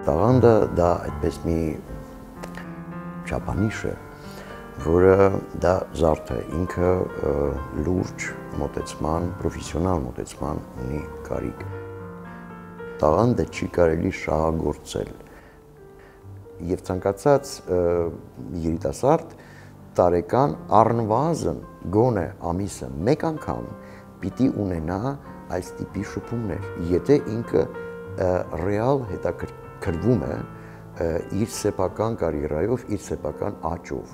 Տաղանդը դա այդպես մի չափանիշ է, որը դա զարդ է, ինքը լուրջ մոտեցման, պրոֆեսիոնալ մոտեցման ունի կարիք։ Տաղանդը չի կարելի շահագործել։ Եվ ցանկացած երիտասարդ տարեկան առնվազն գոնե ամիսը մեկ անգամ պիտի ունենա այս տիպի շփումներ, եթե ինքը ռեալ հետաքրքրվում է իր սեփական կարիերայով, իր սեփական աճով։